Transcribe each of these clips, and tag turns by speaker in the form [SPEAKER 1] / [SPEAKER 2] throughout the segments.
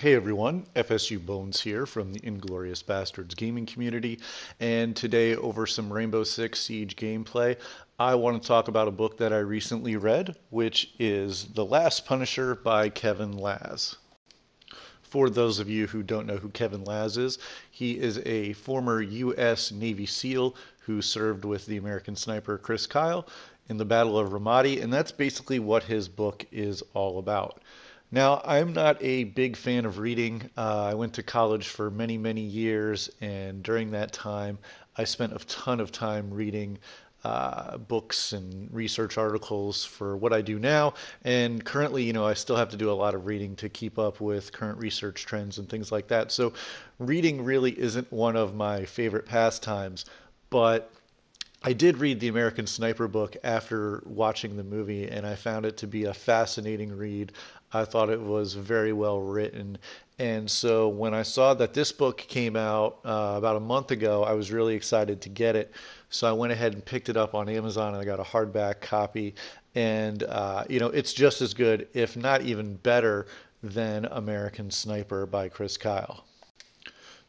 [SPEAKER 1] Hey everyone, FSU Bones here from the Inglorious Bastards gaming community, and today over some Rainbow Six Siege gameplay, I want to talk about a book that I recently read, which is The Last Punisher by Kevin Lacz. For those of you who don't know who Kevin Lacz is, he is a former U.S. Navy SEAL who served with the American sniper Chris Kyle in the Battle of Ramadi, and that's basically what his book is all about. Now, I'm not a big fan of reading. Uh, I went to college for many, many years, and during that time, I spent a ton of time reading uh, books and research articles for what I do now. And currently, you know, I still have to do a lot of reading to keep up with current research trends and things like that. So, reading really isn't one of my favorite pastimes, but I did read the American Sniper book after watching the movie, and I found it to be a fascinating read. I thought it was very well written. And so when I saw that this book came out uh, about a month ago, I was really excited to get it. So I went ahead and picked it up on Amazon and I got a hardback copy. And, uh, you know, it's just as good, if not even better, than American Sniper by Chris Kyle.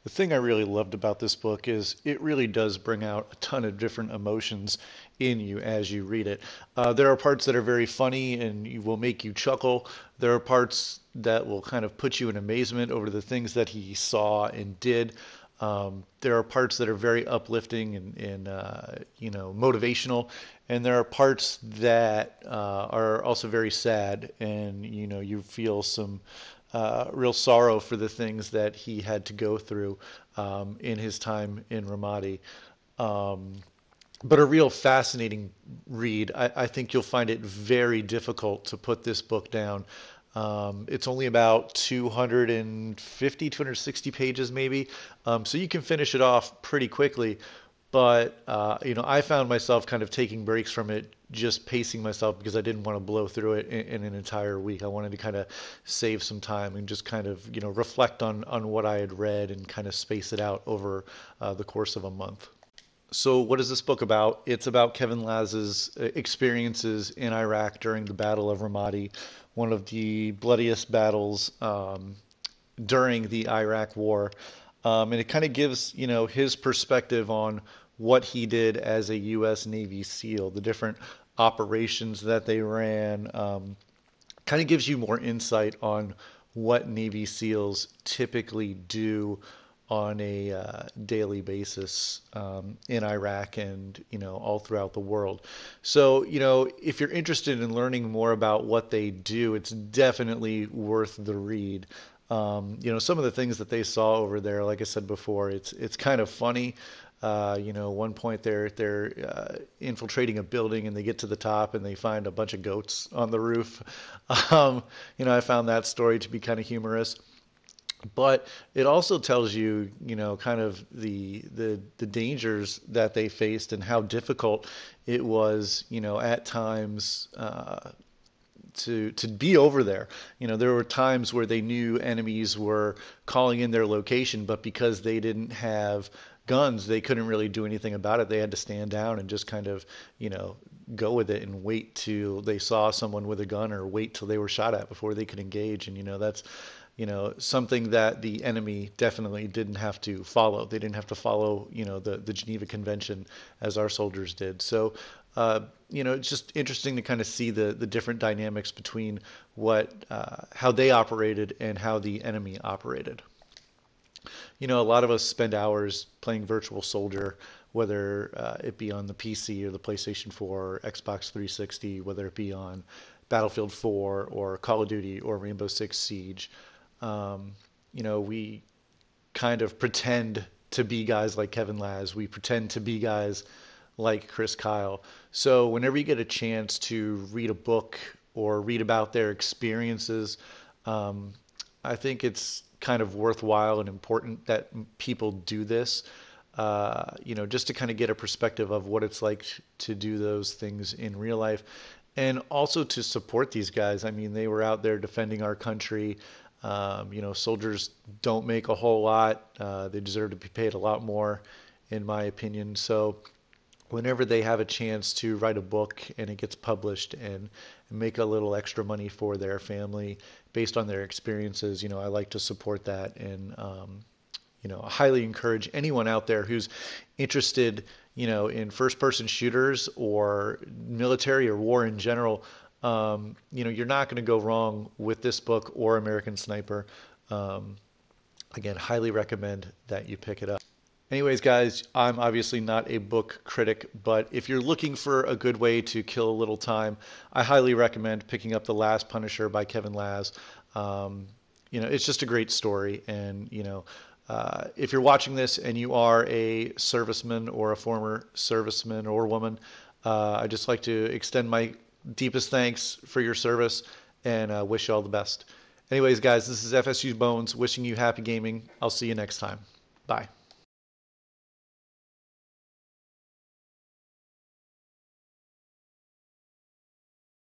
[SPEAKER 1] The thing I really loved about this book is it really does bring out a ton of different emotions in you as you read it. Uh, there are parts that are very funny and will make you chuckle. There are parts that will kind of put you in amazement over the things that he saw and did. Um, there are parts that are very uplifting and, and uh, you know motivational, and there are parts that uh, are also very sad, and you know you feel some uh, real sorrow for the things that he had to go through um, in his time in Ramadi. Um, but a real fascinating read. I, I, think you'll find it very difficult to put this book down. Um, it's only about 250, 260 pages, maybe. Um, so you can finish it off pretty quickly. But, uh, you know, I found myself kind of taking breaks from it, just pacing myself because I didn't want to blow through it in, in an entire week. I wanted to kind of save some time and just kind of, you know, reflect on, on what I had read and kind of space it out over uh, the course of a month. So, what is this book about? It's about Kevin Lacz's uh, experiences in Iraq during the Battle of Ramadi, one of the bloodiest battles um, during the Iraq War. Um, and it kind of gives, you know, his perspective on what he did as a U.S. Navy SEAL, the different operations that they ran. Um, kind of gives you more insight on what Navy SEALs typically do on a uh, daily basis um, in Iraq and you know all throughout the world. So you know if you're interested in learning more about what they do, it's definitely worth the read. Um, you know some of the things that they saw over there, like I said before, it's it's kind of funny. Uh, you know, one point they're they're uh, infiltrating a building and they get to the top and they find a bunch of goats on the roof. Um, you know, I found that story to be kind of humorous but it also tells you, you know, kind of the the the dangers that they faced and how difficult it was, you know, at times uh, to to be over there. You know, there were times where they knew enemies were calling in their location, but because they didn't have guns, they couldn't really do anything about it. They had to stand down and just kind of, you know, go with it and wait till they saw someone with a gun or wait till they were shot at before they could engage. And you know, that's you know something that the enemy definitely didn't have to follow. They didn't have to follow you know the the Geneva Convention as our soldiers did. So uh, you know it's just interesting to kind of see the the different dynamics between what uh, how they operated and how the enemy operated. You know, a lot of us spend hours playing Virtual Soldier, whether uh, it be on the PC or the PlayStation 4 or Xbox 360, whether it be on Battlefield 4 or Call of Duty or Rainbow Six Siege um, you know, we kind of pretend to be guys like Kevin Lacz. We pretend to be guys like Chris Kyle. So whenever you get a chance to read a book or read about their experiences, um, I think it's kind of worthwhile and important that people do this. Uh, you know, just to kind of get a perspective of what it's like to do those things in real life, and also to support these guys. I mean, they were out there defending our country. Um, you know, soldiers don't make a whole lot. Uh, they deserve to be paid a lot more, in my opinion. So, whenever they have a chance to write a book and it gets published and make a little extra money for their family based on their experiences, you know, I like to support that and um, you know, I highly encourage anyone out there who's interested, you know, in first-person shooters or military or war in general. Um, you know, you're not going to go wrong with this book or American Sniper. Um, again, highly recommend that you pick it up. Anyways, guys, I'm obviously not a book critic, but if you're looking for a good way to kill a little time, I highly recommend picking up The Last Punisher by Kevin Lacz. Um, you know, it's just a great story, and you know, uh, if you're watching this and you are a serviceman or a former serviceman or woman, uh, I'd just like to extend my deepest thanks for your service and uh, wish you all the best. Anyways, guys, this is FSU Bones wishing you happy gaming. I'll see you next time. Bye.